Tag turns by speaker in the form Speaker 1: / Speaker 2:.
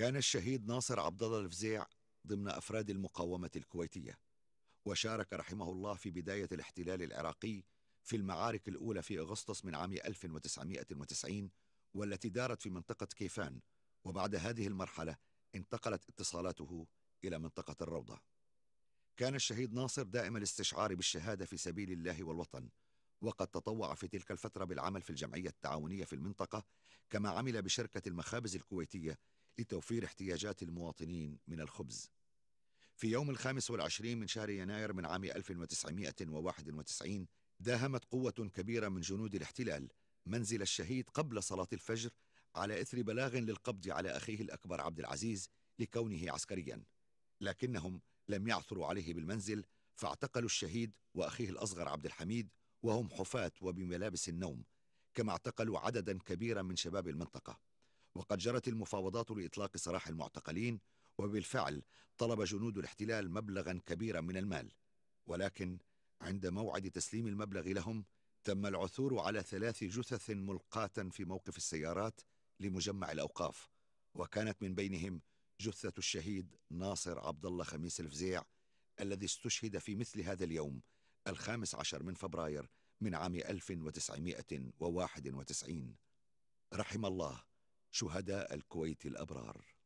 Speaker 1: كان الشهيد ناصر عبد الله الفزيع ضمن أفراد المقاومة الكويتية وشارك رحمه الله في بداية الاحتلال العراقي في المعارك الأولى في أغسطس من عام 1990 والتي دارت في منطقة كيفان وبعد هذه المرحلة انتقلت اتصالاته إلى منطقة الروضة. كان الشهيد ناصر دائم الاستشعار بالشهادة في سبيل الله والوطن وقد تطوع في تلك الفترة بالعمل في الجمعية التعاونية في المنطقة كما عمل بشركة المخابز الكويتية لتوفير احتياجات المواطنين من الخبز. في يوم الخامس والعشرين من شهر يناير من عام 1991 داهمت قوة كبيرة من جنود الاحتلال منزل الشهيد قبل صلاة الفجر على إثر بلاغ للقبض على أخيه الأكبر عبد العزيز لكونه عسكريا. لكنهم لم يعثروا عليه بالمنزل فاعتقلوا الشهيد وأخيه الأصغر عبد الحميد وهم حفاة وبملابس النوم كما اعتقلوا عددا كبيرا من شباب المنطقة. وقد جرت المفاوضات لإطلاق سراح المعتقلين وبالفعل طلب جنود الاحتلال مبلغا كبيرا من المال. ولكن عند موعد تسليم المبلغ لهم تم العثور على ثلاث جثث ملقاة في موقف السيارات لمجمع الأوقاف. وكانت من بينهم جثة الشهيد ناصر عبد الله خميس الفزيع الذي استشهد في مثل هذا اليوم الخامس عشر من فبراير من عام 1991 رحم الله. شهداء الكويت الأبرار.